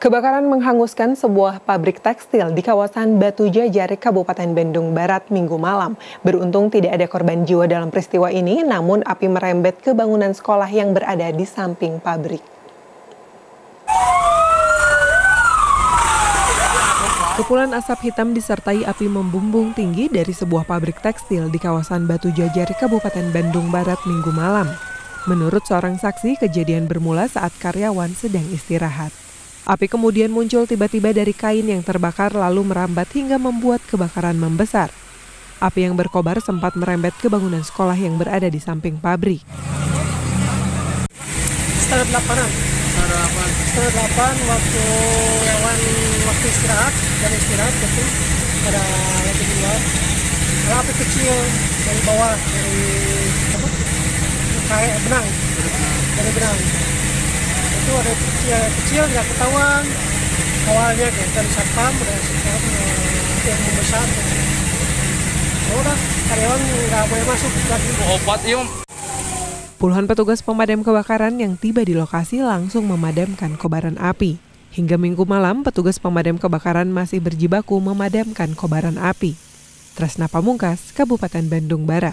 Kebakaran menghanguskan sebuah pabrik tekstil di kawasan Batu Jajar, Kabupaten Bandung Barat, Minggu malam. Beruntung tidak ada korban jiwa dalam peristiwa ini, namun api merembet ke bangunan sekolah yang berada di samping pabrik. Kepulan asap hitam disertai api membumbung tinggi dari sebuah pabrik tekstil di kawasan Batu Jajar, Kabupaten Bandung Barat, Minggu malam. Menurut seorang saksi, kejadian bermula saat karyawan sedang istirahat. Api kemudian muncul tiba-tiba dari kain yang terbakar lalu merambat hingga membuat kebakaran membesar. Api yang berkobar sempat merembet ke bangunan sekolah yang berada di samping pabrik. Setengah delapanan. Setengah delapan waktu hewan waktu istirahat dan istirahat itu pada lagi di luar. Ada api kecil dari bawah dari apa? Kayak benang dari benang ada kecil kecil nggak ketahuan awalnya dari satpam udah satpam yang membesar ya udah karyawan nggak boleh masuk lagi obat yuk Puluhan petugas pemadam kebakaran yang tiba di lokasi langsung memadamkan kobaran api. Hingga minggu malam, petugas pemadam kebakaran masih berjibaku memadamkan kobaran api. Tresna Pamungkas, Kabupaten Bandung Barat.